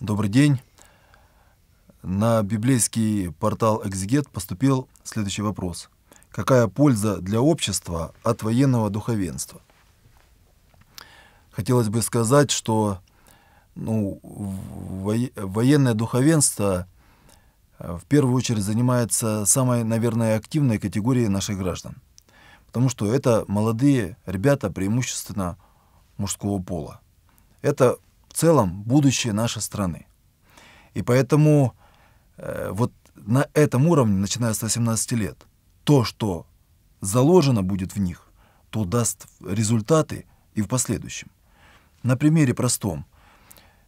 Добрый день. На библейский портал «Экзегет» поступил следующий вопрос. Какая польза для общества от военного духовенства? Хотелось бы сказать, что ну, военное духовенство э, в первую очередь занимается самой, наверное, активной категорией наших граждан. Потому что это молодые ребята, преимущественно мужского пола. Это целом будущее нашей страны. И поэтому э, вот на этом уровне, начиная с 18 лет, то, что заложено будет в них, то даст результаты и в последующем. На примере простом.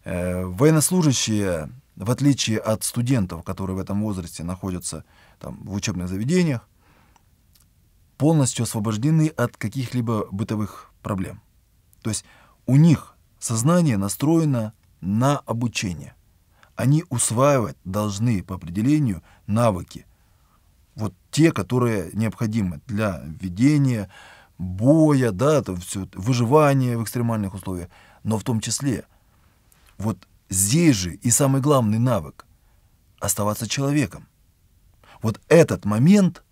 Э, военнослужащие, в отличие от студентов, которые в этом возрасте находятся там, в учебных заведениях, полностью освобождены от каких-либо бытовых проблем. То есть у них сознание настроено на обучение. Они усваивать должны по определению навыки, вот те, которые необходимы для ведения боя, да, это все, выживания в экстремальных условиях, но в том числе вот здесь же и самый главный навык — оставаться человеком. Вот этот момент,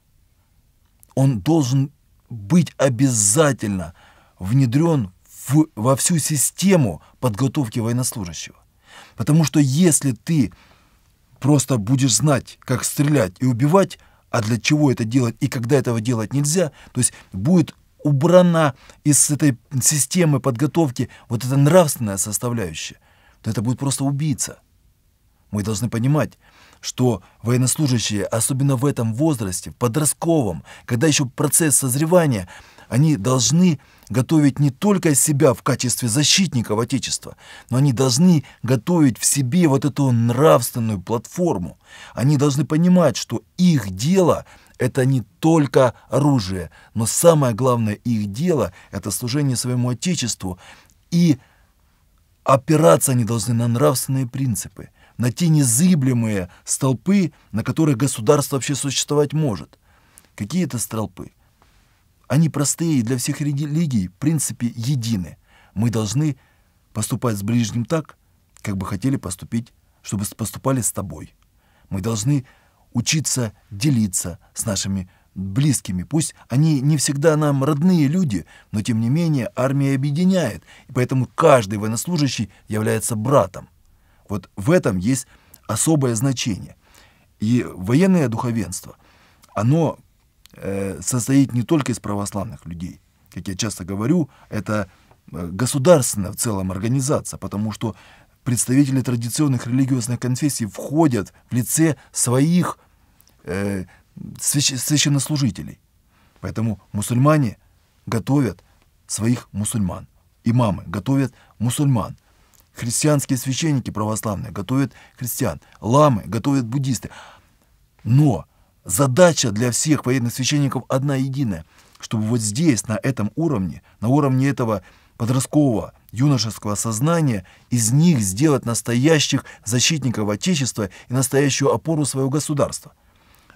он должен быть обязательно внедрен в, во всю систему подготовки военнослужащего. Потому что если ты просто будешь знать, как стрелять и убивать, а для чего это делать и когда этого делать нельзя, то есть будет убрана из этой системы подготовки вот эта нравственная составляющая, то это будет просто убийца. Мы должны понимать, что военнослужащие, особенно в этом возрасте, подростковом, когда еще процесс созревания, они должны готовить не только себя в качестве защитников Отечества, но они должны готовить в себе вот эту нравственную платформу. Они должны понимать, что их дело — это не только оружие, но самое главное их дело — это служение своему Отечеству. И опираться они должны на нравственные принципы, на те незыблемые столпы, на которых государство вообще существовать может. Какие это столпы? Они простые и для всех религий, в принципе, едины. Мы должны поступать с ближним так, как бы хотели поступить, чтобы поступали с тобой. Мы должны учиться делиться с нашими близкими. Пусть они не всегда нам родные люди, но тем не менее армия объединяет, и поэтому каждый военнослужащий является братом. Вот в этом есть особое значение. И военное духовенство, оно состоит не только из православных людей. Как я часто говорю, это э, государственная в целом организация, потому что представители традиционных религиозных конфессий входят в лице своих э, священнослужителей. Поэтому мусульмане готовят своих мусульман. Имамы готовят мусульман. Христианские священники православные готовят христиан. Ламы готовят буддисты. Но Задача для всех военных священников одна единая, чтобы вот здесь, на этом уровне, на уровне этого подросткового, юношеского сознания, из них сделать настоящих защитников Отечества и настоящую опору своего государства.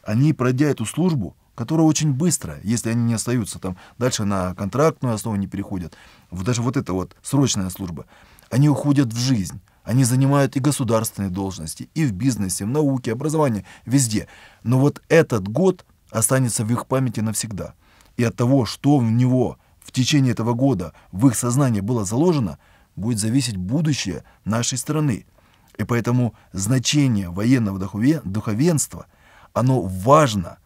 Они, пройдя эту службу, которая очень быстро, если они не остаются там, дальше на контрактную основу не переходят, даже вот эта вот срочная служба, они уходят в жизнь, они занимают и государственные должности, и в бизнесе, в науке, образовании, везде. Но вот этот год останется в их памяти навсегда. И от того, что в него в течение этого года в их сознании было заложено, будет зависеть будущее нашей страны. И поэтому значение военного духовенства, оно важно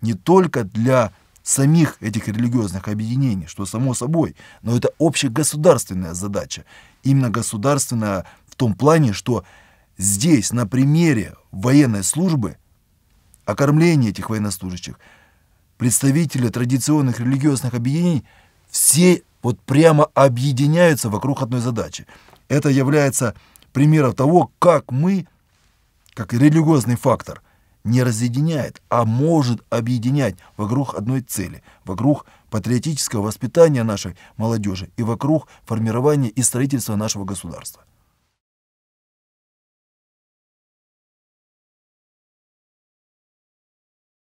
не только для самих этих религиозных объединений, что само собой, но это общегосударственная задача. Именно государственная в том плане, что здесь, на примере военной службы, окормления этих военнослужащих, представители традиционных религиозных объединений, все вот прямо объединяются вокруг одной задачи. Это является примером того, как мы, как религиозный фактор, не разъединяет, а может объединять вокруг одной цели, вокруг патриотического воспитания нашей молодежи и вокруг формирования и строительства нашего государства.